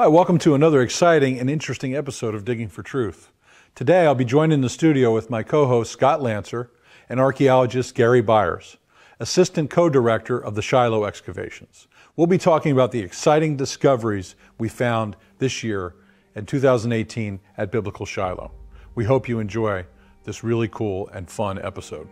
Hi, welcome to another exciting and interesting episode of Digging for Truth. Today I'll be joined in the studio with my co host Scott Lanser and archaeologist Gary Byers, assistant co director of the Shiloh excavations. We'll be talking about the exciting discoveries we found this year in 2018 at Biblical Shiloh. We hope you enjoy this really cool and fun episode.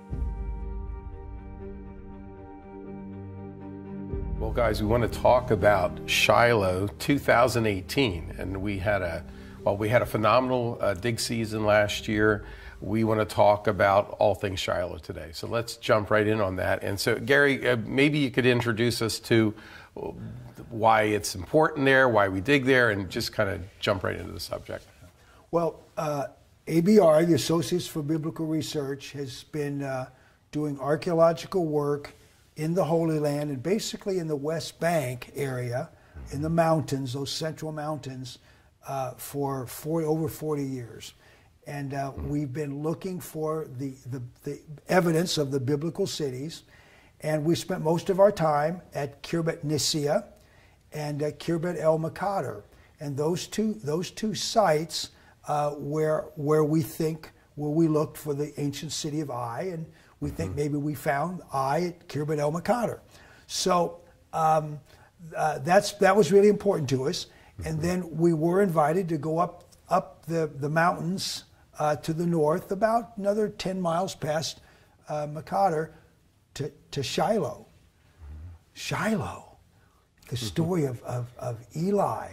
Well, guys, we want to talk about Shiloh 2018, and we had a well, we had a phenomenal uh, dig season last year. We want to talk about all things Shiloh today. So let's jump right in on that. And so, Gary, uh, maybe you could introduce us to uh, why it's important there, why we dig there, and just kind of jump right into the subject. Well, uh, ABR, the Associates for Biblical Research, has been uh, doing archaeological work in the Holy Land and basically in the West Bank area, in the mountains, those central mountains, uh, for 40, over 40 years. And uh, we've been looking for the, the, the, evidence of the biblical cities. And we spent most of our time at Khirbet Nisya and at Khirbet El Maqatir. And those two, those two sites uh, where, where we think, where we looked for the ancient city of Ai, and we think maybe we found Ai at Khirbet El Maqatir. So um, uh, that's, that was really important to us. And then we were invited to go up, up the, the mountains uh, to the north, about another 10 miles past uh, Maqatir, to, to Shiloh. Shiloh, the story of, of, of Eli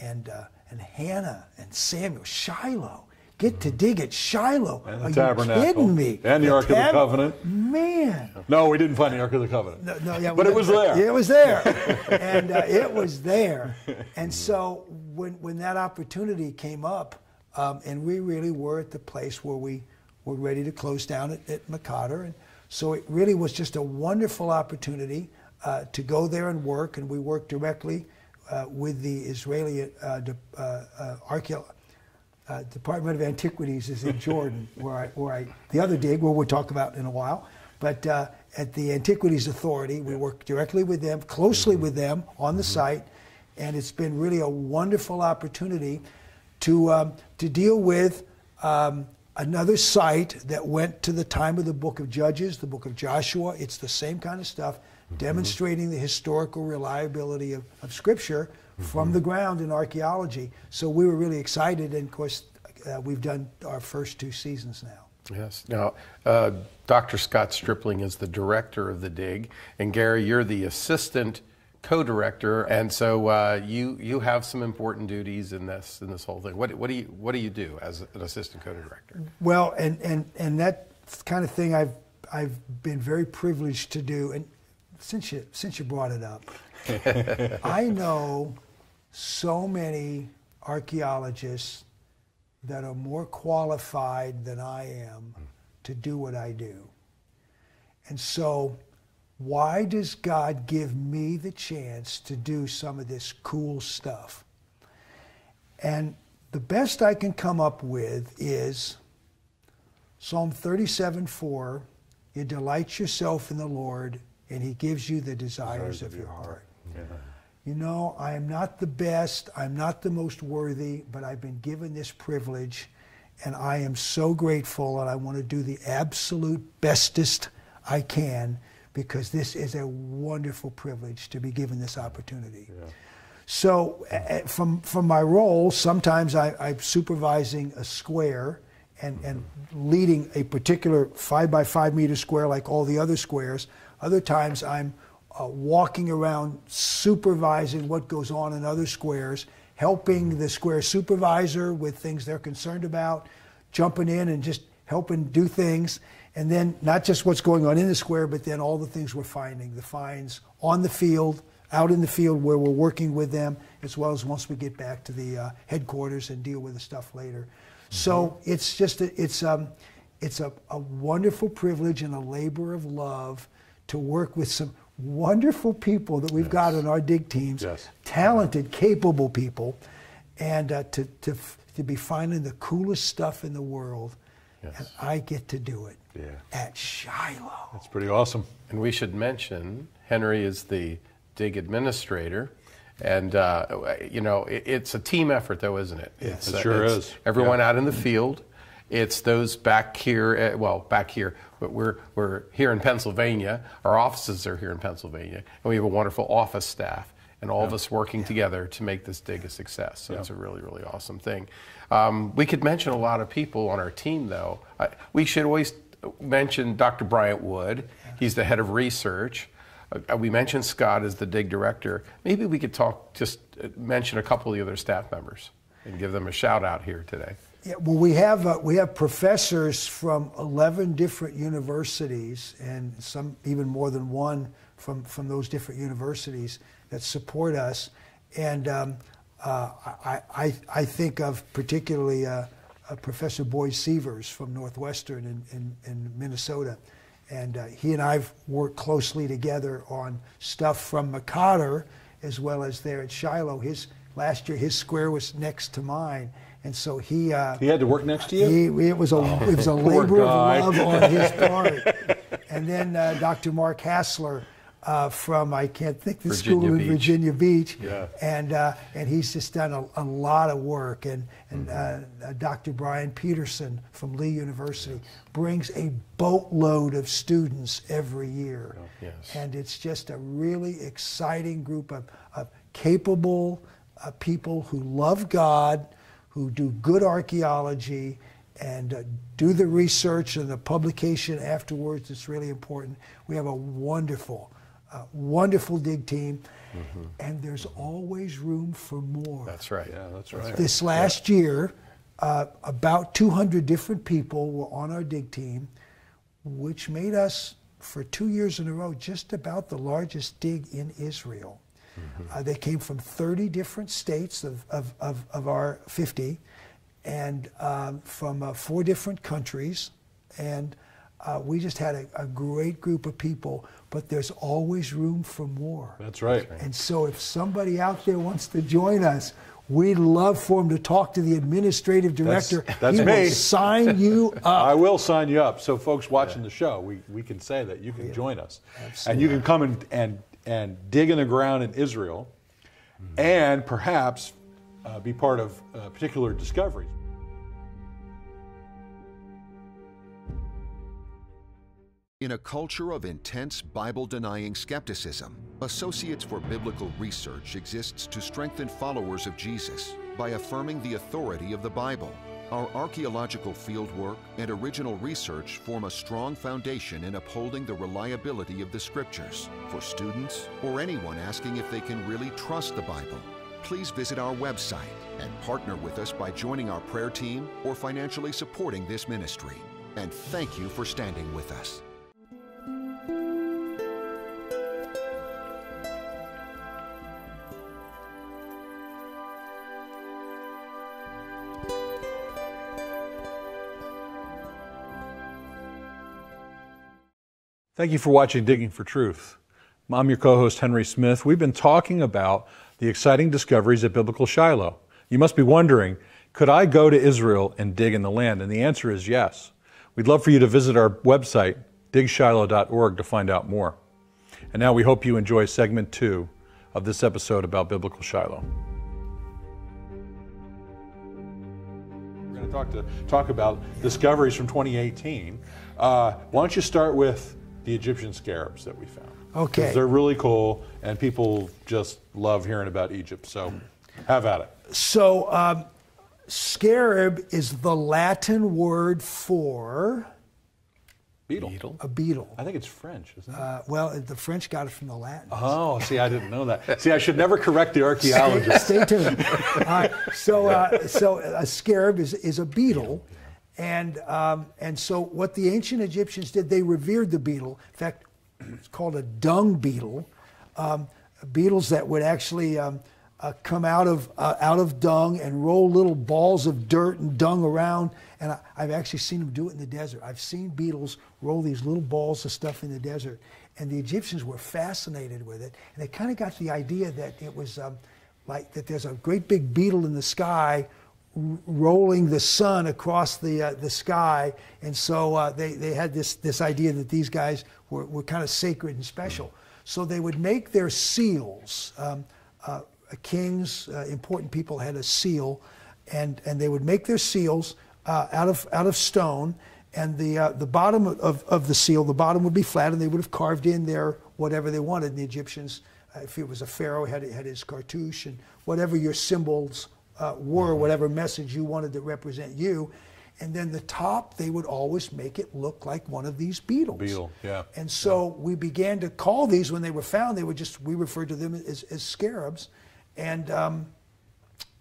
and, uh, and Hannah and Samuel. Shiloh get to dig at Shiloh. And the Are tabernacle. you kidding me? And the Ark of the Covenant. Man. No, we didn't find the Ark of the Covenant. No, no, yeah, But it was there. It was there, and uh, it was there. And so when when that opportunity came up, um, and we really were at the place where we were ready to close down at, at and so it really was just a wonderful opportunity uh, to go there and work, and we worked directly uh, with the Israeli uh, de, uh, uh, Department of Antiquities is in Jordan, where I, where I, the other dig, where we'll talk about in a while. But uh, at the Antiquities Authority, we work directly with them, closely with them on the site, and it's been really a wonderful opportunity to um, to deal with um, another site that went to the time of the Book of Judges, the Book of Joshua. It's the same kind of stuff, demonstrating the historical reliability of, of Scripture from the ground in archaeology. So we were really excited, and of course, uh, we've done our first two seasons now. Yes. Now, uh, Dr. Scott Stripling is the director of the dig, and Gary, you're the assistant co-director, and so uh, you you have some important duties in this in this whole thing. What, what do you what do you do as an assistant co-director? Well, and, and, and that kind of thing I've I've been very privileged to do, and since you since you brought it up, I know so many archaeologists that are more qualified than I am to do what I do. And so, why does God give me the chance to do some of this cool stuff? And the best I can come up with is Psalm 37 4 You delight yourself in the Lord, and He gives you the desires of your heart. You know, I am not the best, I'm not the most worthy, but I've been given this privilege, and I am so grateful, and I want to do the absolute bestest I can because this is a wonderful privilege to be given this opportunity. So, uh, from from my role, sometimes I, I'm supervising a square and, and leading a particular five by five meter square, like all the other squares. Other times, I'm uh, walking around supervising what goes on in other squares, helping the square supervisor with things they're concerned about, jumping in and just helping do things. And then not just what's going on in the square, but then all the things we're finding, the finds on the field, out in the field where we're working with them, as well as once we get back to the uh, headquarters and deal with the stuff later. So it's just a, it's um, it's a, a wonderful privilege and a labor of love to work with some wonderful people that we've got on our dig teams, Yes. talented, capable people, and uh, to, to, f- to be finding the coolest stuff in the world. Yes. And I get to do it Yeah. at Shiloh. That's pretty awesome. And we should mention Henry is the dig administrator, And uh, you know, it, it's a team effort, though, isn't it? Yes, it's, it sure it's is. Everyone Yeah. out in the field. It's those back here. Uh, well, back here, but we're we're here in Pennsylvania. Our offices are here in Pennsylvania, and we have a wonderful office staff, and all of us working together to make this dig a success. So it's a really really awesome thing. Um, we could mention a lot of people on our team, though. I, we should always mention Dr. Bryant Wood. He's the head of research. Uh, we mentioned Scott as the dig director. Maybe we could talk, just uh, mention a couple of the other staff members and give them a shout out here today. Yeah, well, we have uh, we have professors from eleven different universities, and some even more than one from from those different universities that support us. And um, uh, I, I I think of particularly uh, uh, Professor Boyd Seevers from Northwestern in, in, in Minnesota, and uh, he and I've worked closely together on stuff from Maqatir as well as there at Shiloh. His last year his square was next to mine. And so he, uh, He had to work next to you? he, it was a it was a labor guy. of love on his part. and then uh, Dr. Mark Hassler uh, from I can't think the school in Beach. Virginia Beach, Yeah. and uh, and he's just done a, a lot of work. And and Mm-hmm. uh, uh, Dr. Brian Peterson from Lee University brings a boatload of students every year. Yes. And it's just a really exciting group of, of capable uh, people who love God, who do good archaeology, and uh, do the research and the publication afterwards. It's really important. We have a wonderful, uh, wonderful dig team, and there's always room for more. That's right. Yeah, that's right. This last year, uh, about 200 different people were on our dig team, which made us, for two years in a row, just about the largest dig in Israel. Uh, they came from 30 different states of, of, of, of our 50 and um, from uh, four different countries. And uh, we just had a, a great group of people, but there's always room for more. That's right. And so if somebody out there wants to join us, we'd love for him to talk to the administrative director. that's he me. will sign you up. I will sign you up. So, folks watching the show, we, we can say that you can join us, and you can come and, and and dig in the ground in Israel, and perhaps uh, be part of uh, particular discoveries. In a culture of intense Bible denying skepticism, Associates for Biblical Research exists to strengthen followers of Jesus by affirming the authority of the Bible. Our archaeological fieldwork and original research form a strong foundation in upholding the reliability of the Scriptures. For students or anyone asking if they can really trust the Bible, please visit our website and partner with us by joining our prayer team or financially supporting this ministry. And thank you for standing with us. Thank you for watching Digging for Truth. I'm your co host, Henry Smith. We've been talking about the exciting discoveries at Biblical Shiloh. You must be wondering could I go to Israel and dig in the land? And the answer is yes. We'd love for you to visit our website, digshiloh.org, to find out more. And now we hope you enjoy segment two of this episode about Biblical Shiloh. We're going to talk, to, talk about discoveries from 2018. Uh, why don't you start with the Egyptian scarabs that we found? Okay. 'Cause They're really cool, and people just love hearing about Egypt. So have at it. So, um, scarab is the Latin word for Beetle. Beetle. a beetle. I think it's French, isn't it? Uh, well, the French got it from the Latin. oh, see, I didn't know that. See, I should never correct the archaeologist. Stay tuned. All right. So, uh, so a scarab is, is a beetle, and um, and so what the ancient Egyptians did, they revered the beetle. In fact, it's called a dung beetle. Um, beetles that would actually um, uh, come out of uh, out of dung and roll little balls of dirt and dung around. And I, I've actually seen them do it in the desert. I've seen beetles roll these little balls of stuff in the desert, and the Egyptians were fascinated with it. And they kind of got the idea that it was um, like that. There's a great big beetle in the sky rolling the sun across the uh, the sky, and so uh, they they had this this idea that these guys were, were kind of sacred and special. So they would make their seals. Um, uh, kings, uh, important people had a seal, and, and they would make their seals uh, out, of, out of stone, and the, uh, the bottom of, of the seal, the bottom would be flat, and they would have carved in there whatever they wanted. And the Egyptians, if it was a pharaoh, had, had his cartouche, and whatever your symbols uh, were, mm-hmm. whatever message you wanted to represent you. And then the top, they would always make it look like one of these beetles. Beetle, yeah. And so yeah. we began to call these when they were found. They were just we referred to them as, as scarabs, and um,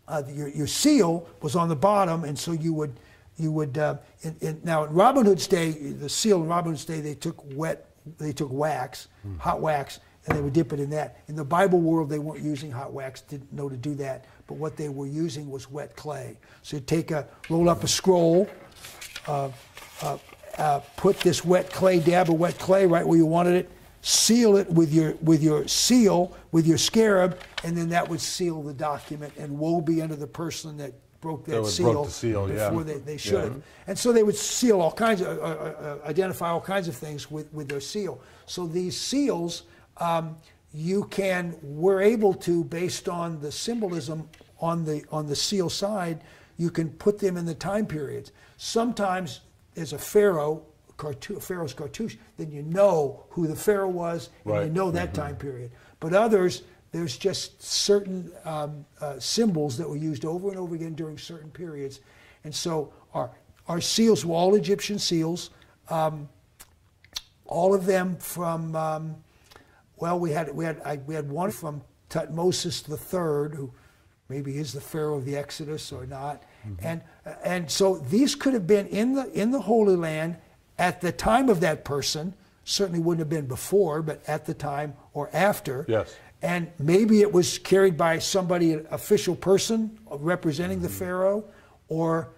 uh, your, your seal was on the bottom, and so you would you would uh, in, in, now in Robin Hood's day, the seal in Robin Hood's day, they took wet, they took wax, mm. hot wax, and they would dip it in that. In the Bible world, they weren't using hot wax, didn't know to do that but what they were using was wet clay. So you take a, roll up a scroll, uh, uh, uh, put this wet clay, dab of wet clay right where you wanted it, seal it with your, with your seal, with your scarab, and then that would seal the document, and woe be unto the person that broke that, seal, broke seal before yeah. they, they should have. Yeah. And so they would seal all kinds of, uh, uh, uh, identify all kinds of things with, with their seal. So these seals, um, you can, we're able to, based on the symbolism on the, on the seal side, you can put them in the time periods. Sometimes there's a pharaoh, cartou- pharaoh's cartouche, then you know who the pharaoh was and right. you know that mm-hmm. time period. But others, there's just certain um, uh, symbols that were used over and over again during certain periods. And so our, our seals were all Egyptian seals, um, all of them from um, well, we had we had I, we had one from Tutmosis III, who maybe is the Pharaoh of the Exodus or not, mm-hmm. and and so these could have been in the in the Holy Land at the time of that person. Certainly wouldn't have been before, but at the time or after. Yes. And maybe it was carried by somebody, an official person representing mm-hmm. the Pharaoh, or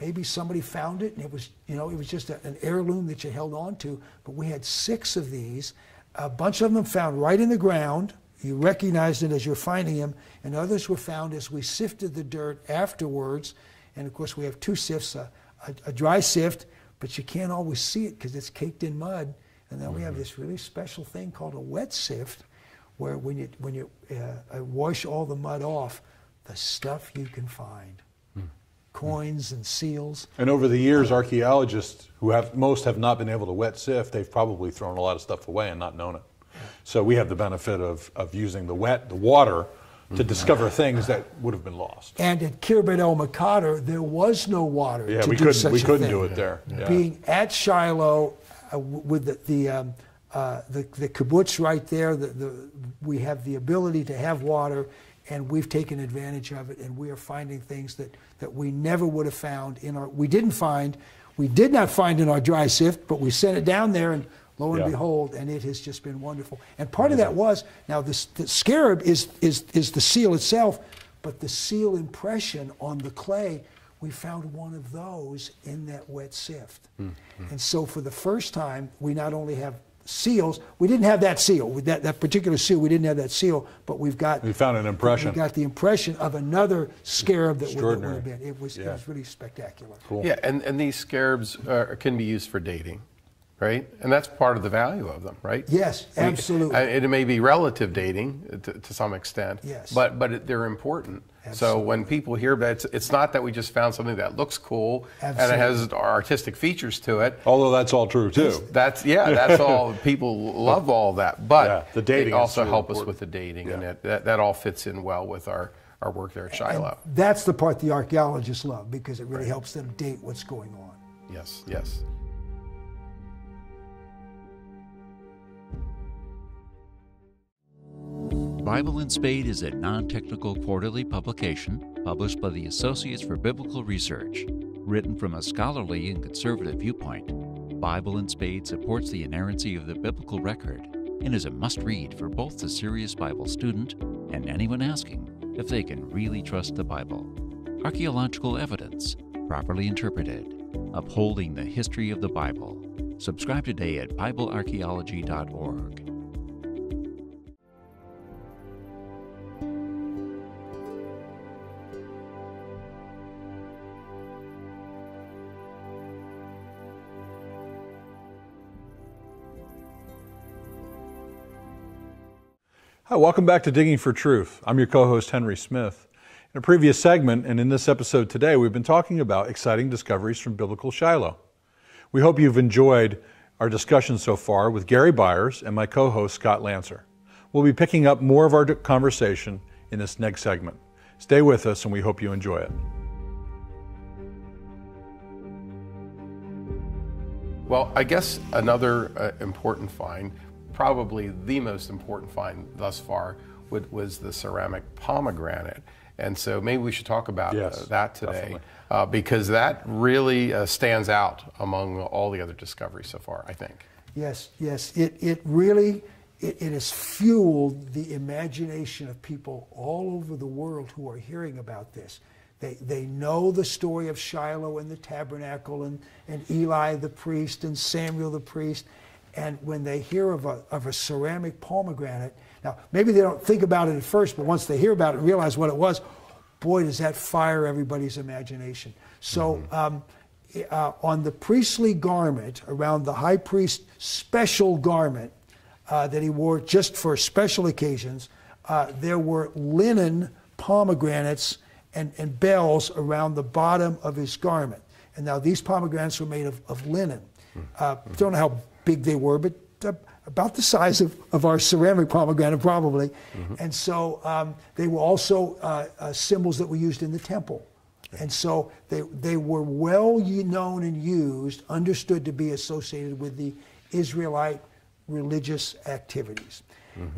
maybe somebody found it and it was, you know, it was just a, an heirloom that you held on to. But we had six of these, a bunch of them found right in the ground. You recognized it as you're finding them, and others were found as we sifted the dirt afterwards. And of course, we have two sifts a, a, a dry sift, but you can't always see it because it's caked in mud. And then mm-hmm. we have mm-hmm. this really special thing called a wet sift, where when you, when you uh, uh, wash all the mud off, the stuff you can find coins and seals. And over the years, archaeologists who have most have not been able to wet sift, they've probably thrown a lot of stuff away and not known it. So we have the benefit of, of using the wet, the water, to mm-hmm. discover things that would have been lost. And at Khirbet el Maqatir, there was no water. Yeah, to we do couldn't. Such we couldn't thing. do it there. Yeah. Being at Shiloh, uh, with the the, um, uh, the the kibbutz right there, the, the, we have the ability to have water and we've taken advantage of it, and we are finding things that, that we never would have found in our, we didn't find, we did not find in our dry sift, but we sent it down there, and lo and yeah. behold, and it has just been wonderful. And part of that was, now this, the scarab is, is, is the seal itself, but the seal impression on the clay, we found one of those in that wet sift. Mm-hmm. And so for the first time, we not only have seals. We didn't have that seal. That, that particular seal, we didn't have that seal, but we've got. We found an impression. We got the impression of another scarab that would, that would have been. It was, yeah. it was really spectacular. Cool. Yeah, and, and these scarabs uh, can be used for dating right? And that's part of the value of them, right? Yes, absolutely. it may be relative dating to, to some extent, yes. but but it, they're important. Absolutely. So when people hear that, it's, it's not that we just found something that looks cool Absolutely. and it has artistic features to it. Although that's all true too. That's yeah, that's all. People love all that, but yeah, the dating also help important. us with the dating, yeah. and it, that that all fits in well with our our work there at Shiloh. And that's the part the archaeologists love because it really right. helps them date what's going on. Yes, yes. Bible and Spade is a non technical quarterly publication published by the Associates for Biblical Research. Written from a scholarly and conservative viewpoint, Bible and Spade supports the inerrancy of the biblical record and is a must read for both the serious Bible student and anyone asking if they can really trust the Bible. Archaeological evidence, properly interpreted, upholding the history of the Bible. Subscribe today at BibleArchaeology.org. Hi, welcome back to Digging for Truth. I'm your co host, Henry Smith. In a previous segment and in this episode today, we've been talking about exciting discoveries from biblical Shiloh. We hope you've enjoyed our discussion so far with Gary Byers and my co host, Scott Lanser. We'll be picking up more of our conversation in this next segment. Stay with us, and we hope you enjoy it. Well, I guess another uh, important find, probably the most important find thus far, would, was the ceramic pomegranate. And so maybe we should talk about Yes, uh, that today uh, because that really uh, stands out among all the other discoveries so far, I think. Yes, yes. It, it really it, it has fueled the imagination of people all over the world who are hearing about this. They, they know the story of Shiloh and the tabernacle and, and Eli the priest and Samuel the priest. And when they hear of a, of a ceramic pomegranate, now maybe they don't think about it at first, but once they hear about it and realize what it was, boy, does that fire everybody's imagination. So, um, uh, on the priestly garment, around the high priest special garment uh, that he wore just for special occasions, uh, there were linen pomegranates and, and bells around the bottom of his garment. And now these pomegranates were made of, of linen. Uh, don't know how big they were, but uh, about the size of, of our ceramic pomegranate, probably. And so um, they were also uh, uh, symbols that were used in the temple. And so they, they were well known and used, understood to be associated with the Israelite religious activities,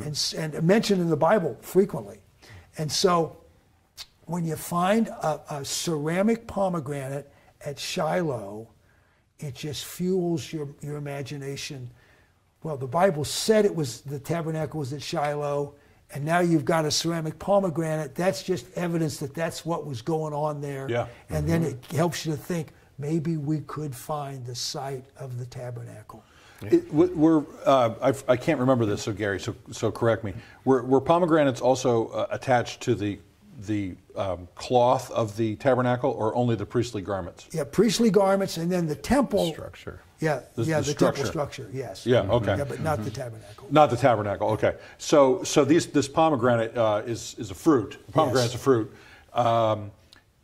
and, and mentioned in the Bible frequently. And so when you find a, a ceramic pomegranate at Shiloh, it just fuels your, your imagination. Well, the Bible said it was the tabernacle was at Shiloh, and now you've got a ceramic pomegranate. That's just evidence that that's what was going on there. Yeah. And then it helps you to think maybe we could find the site of the tabernacle. It, we- we're, uh, I, I can't remember this, so Gary, so, so correct me. Were, were pomegranates also uh, attached to the, the um, cloth of the tabernacle or only the priestly garments? Yeah, priestly garments, and then the temple Structure. Yeah, The- yeah, the the, structure. temple structure. Yes. Yeah, okay. Yeah, but not the tabernacle. Not the tabernacle, okay. So, so these, this pomegranate uh, is, is a fruit. Pomegranate's Yes. a fruit. Um,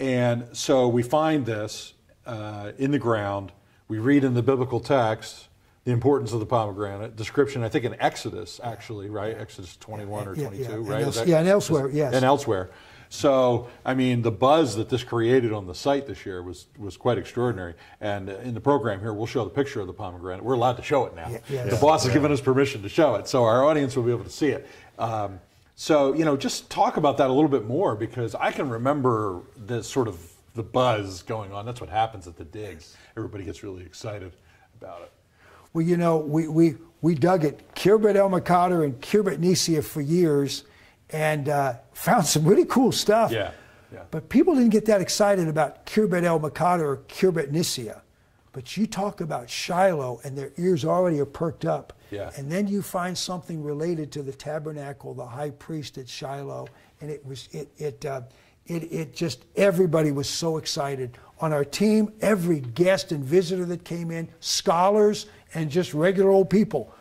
and so we find this uh, in the ground. We read in the biblical text the importance of the pomegranate. Description, I think, in Exodus, actually, right? Exodus 21 or 22, yeah, and right? Is else- that- yeah, and elsewhere, yes. And elsewhere. So, I mean, the buzz that this created on the site this year was, was quite extraordinary. And uh, in the program here, we'll show the picture of the pomegranate. We're allowed to show it now. Yeah, yeah. The boss has given us permission to show it, so our audience will be able to see it. Um, so, you know, just talk about that a little bit more because I can remember the sort of the buzz going on. That's what happens at the digs. Everybody gets really excited about it. Well, you know, we, we, we dug at Khirbet El Maqatir and Khirbet Nisya for years and uh, found some really cool stuff. Yeah, yeah. But people didn't get that excited about Khirbet El Maqatir or Khirbet Nisya. But you talk about Shiloh and their ears already are perked up. Yeah. And then you find something related to the tabernacle, the high priest at Shiloh, and it was it it uh, it, it just everybody was so excited on our team. Every guest and visitor that came in, scholars and just regular old people.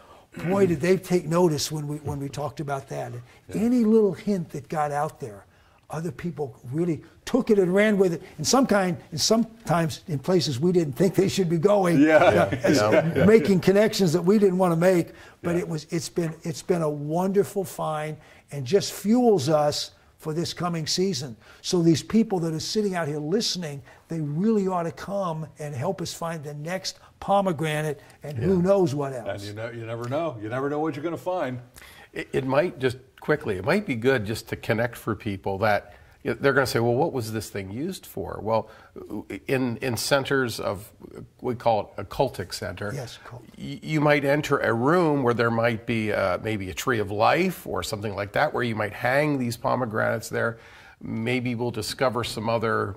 Boy, did they take notice when we when we talked about that. Any little hint that got out there, other people really took it and ran with it. In some kind, and sometimes in places we didn't think they should be going. Yeah. as- Yeah. making connections that we didn't want to make. But Yeah. it was it's been it's been a wonderful find and just fuels us for this coming season. So these people that are sitting out here listening, they really ought to come and help us find the next pomegranate and who knows what else. And you, know, you never know. You never know what you're going to find. It, it might just quickly, it might be good just to connect for people that you know, they're going to say, well, what was this thing used for? Well, in, in centers of, we call it a cultic center, Yes, cult. you might enter a room where there might be uh, maybe a tree of life or something like that, where you might hang these pomegranates there. Maybe we'll discover some other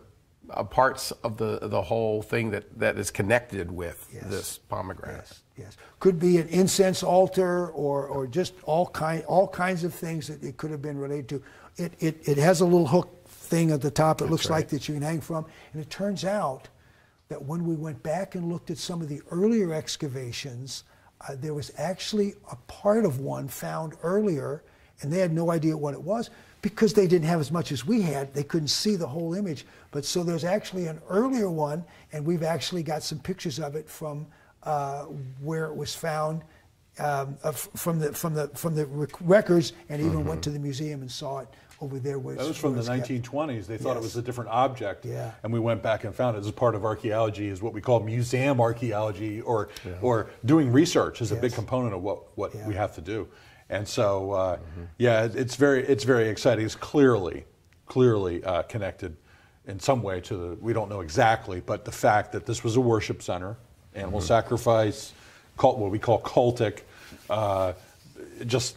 uh, parts of the, the whole thing that, that is connected with Yes. this pomegranate. Yes, yes. Could be an incense altar or, or just all kind all kinds of things that it could have been related to. It, it, it has a little hook thing at the top. It looks like that you can hang from. And it turns out that when we went back and looked at some of the earlier excavations, uh, there was actually a part of one found earlier, and they had no idea what it was because they didn't have as much as we had. They couldn't see the whole image. But so there's actually an earlier one, and we've actually got some pictures of it from uh, where it was found. Um, from the from the from the rec- records, and even went to the museum and saw it over there. Where That was from the 1920s. They thought it was a different object. Yeah. And we went back and found it. This is part of archaeology, is what we call museum archaeology, or or doing research is a big component of what, what Yeah. we have to do. And so, uh, yeah, it's very it's very exciting. It's clearly clearly uh, connected in some way to the. We don't know exactly, but the fact that this was a worship center, animal sacrifice, cult, what we call cultic, uh, just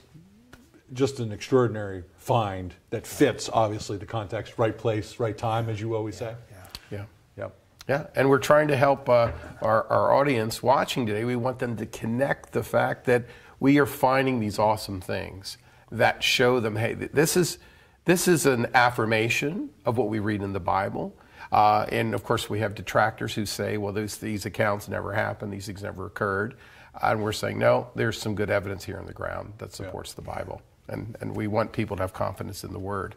just an extraordinary find that fits obviously the context, right place, right time, as you always say. Yeah. Yeah. Yep. Yeah, and we're trying to help uh, our, our audience watching today. We want them to connect the fact that we are finding these awesome things that show them, hey, this is this is an affirmation of what we read in the Bible. Uh, and of course, we have detractors who say, well, those, these accounts never happened, these things never occurred. And we're saying, no, there's some good evidence here in the ground that supports the Bible. And, and we want people to have confidence in the Word.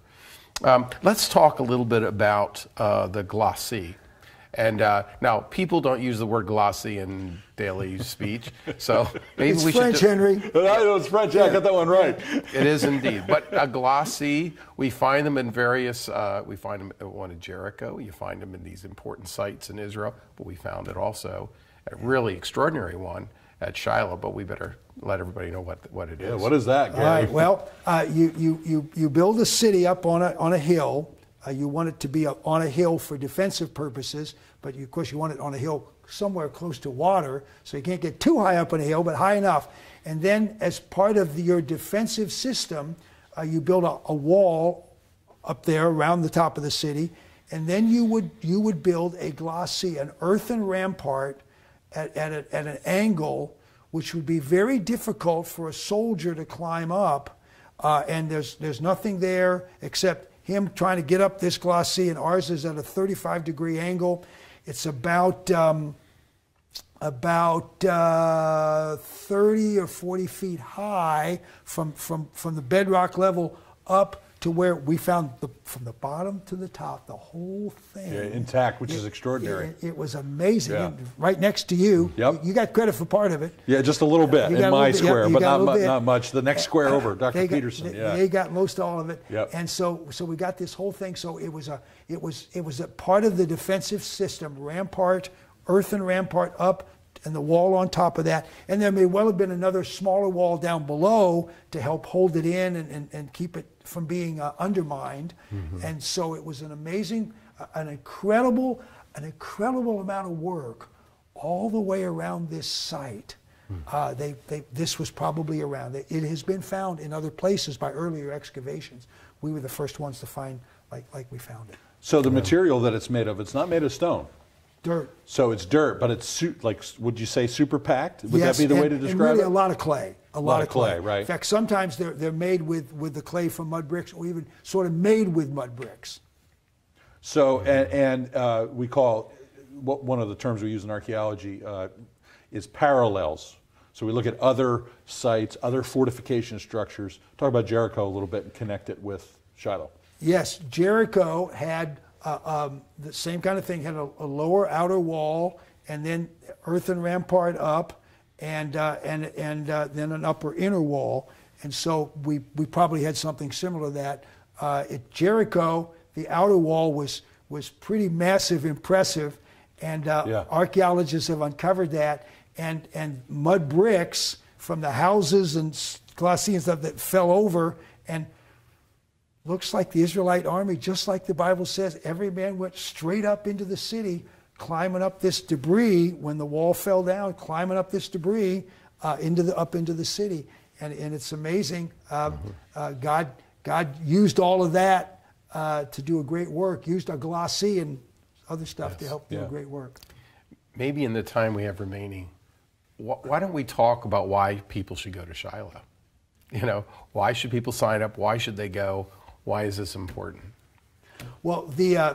Um, let's talk a little bit about uh, the glacis. And uh, now, people don't use the word glacis in daily speech, so maybe It's we French, should. Henry. I know it's French. Yeah, I got that one right. It is indeed, but a glacis. We find them in various. Uh, we find them at one in Jericho. You find them in these important sites in Israel, but we found it also a really extraordinary one at Shiloh. But we better let everybody know what what it is. Yeah, what is that, All Gary? right. Well, uh, you, you, you, you build a city up on a, on a hill. Uh, you want it to be a, on a hill for defensive purposes, but you, of course you want it on a hill somewhere close to water, so you can't get too high up on a hill, but high enough. And then, as part of the, your defensive system, uh, you build a, a wall up there around the top of the city, and then you would you would build a glacis, an earthen rampart, at, at, a, at an angle which would be very difficult for a soldier to climb up. Uh, and there's there's nothing there except him trying to get up this glacis, and ours is at a 35 degree angle. It's about um, about uh, 30 or 40 feet high from, from, from the bedrock level up to where we found the, from the bottom to the top, the whole thing. Yeah, intact, which is extraordinary. It, it was amazing. Yeah. Right next to you, Yep. you got credit for part of it. Yeah, just a little bit You in my bit, square, you but not, mu- not much. The next square over, Dr. They got- Peterson. they, yeah. they got most all of it. Yep. And so, so we got this whole thing. So it was a, it was, it was a part of the defensive system, rampart, earthen rampart up, and the wall on top of that. And there may well have been another smaller wall down below to help hold it in and, and, and keep it from being uh, undermined. Mm-hmm. And so it was an amazing, uh, an incredible, an incredible amount of work all the way around this site. Hmm. Uh, they, they, this was probably around. It it has been found in other places by earlier excavations. We were the first ones to find like, like we found it. So the material that it's made of, it's not made of stone. Dirt. So it's dirt, but it's su- like, would you say super packed? Would yes, that be the and, way to describe really it? a lot of clay. A lot, of clay, right. In fact, sometimes they're, they're made with, with the clay from mud bricks or even sort of made with mud bricks. So, and, and uh, we call what one of the terms we use in archaeology uh, is parallels. So we look at other sites, other fortification structures. Talk about Jericho a little bit and connect it with Shiloh. Yes, Jericho had uh, um, the same kind of thing. Had a, a lower outer wall, and then earthen rampart up, and uh, and and uh, then an upper inner wall. And so we we probably had something similar to that. Uh, at Jericho, the outer wall was was pretty massive, impressive, and uh, Yeah. archaeologists have uncovered that. And and mud bricks from the houses and glacis and stuff that fell over and looks like the Israelite army, just like the Bible says, every man went straight up into the city, climbing up this debris when the wall fell down, climbing up this debris uh, into the up into the city, and and it's amazing. Uh, uh, God God used all of that uh, to do a great work. Used a glacis and other stuff to help do yeah. a great work. Maybe in the time we have remaining, wh- why don't we talk about why people should go to Shiloh? You know, why should people sign up? Why should they go? Why is this important? Well, the uh,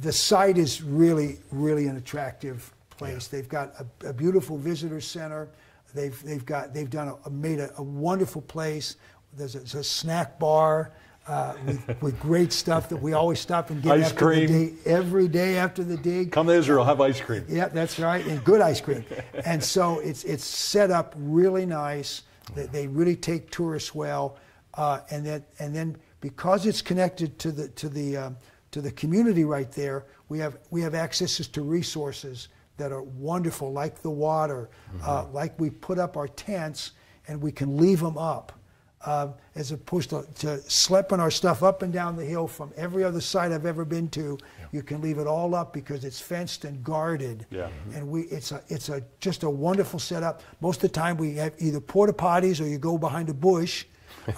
the site is really really an attractive place. They've got a, a beautiful visitor center. They've they've got they've done a, made a, a wonderful place. there's a, there's a snack bar uh, with, with great stuff that we always stop and get Ice after cream. the dig. Every day after the dig. Come to Israel, have ice cream. Yeah, that's right, and good ice cream. and so it's it's set up really nice. They, they really take tourists well, uh, and then and then because it's connected to the to the um, to the community right there, we have we have access to resources that are wonderful, like the water, uh, like we put up our tents and we can leave them up uh, as opposed to, to schlepping our stuff up and down the hill from every other site I've ever been to. You can leave it all up because it's fenced and guarded. Yeah. And we, it's a, it's a just a wonderful setup. Most of the time we have either porta potties or you go behind a bush.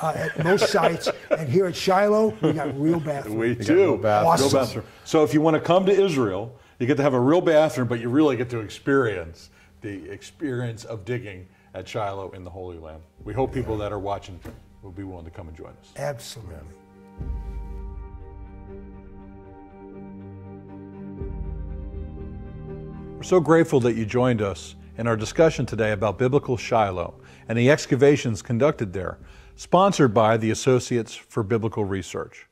Uh, at most sites, and here at Shiloh, we got real bathrooms. We got do. real bathrooms. Awesome. bathroom. So if you want to come to Israel, you get to have a real bathroom, but you really get to experience the experience of digging at Shiloh in the Holy Land. We hope people that are watching will be willing to come and join us. Absolutely. We're so grateful that you joined us in our discussion today about biblical Shiloh and the excavations conducted there, sponsored by the Associates for Biblical Research.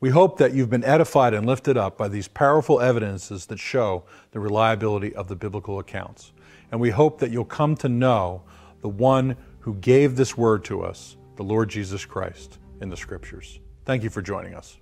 We hope that you've been edified and lifted up by these powerful evidences that show the reliability of the biblical accounts. And we hope that you'll come to know the one who gave this word to us, the Lord Jesus Christ, in the Scriptures. Thank you for joining us.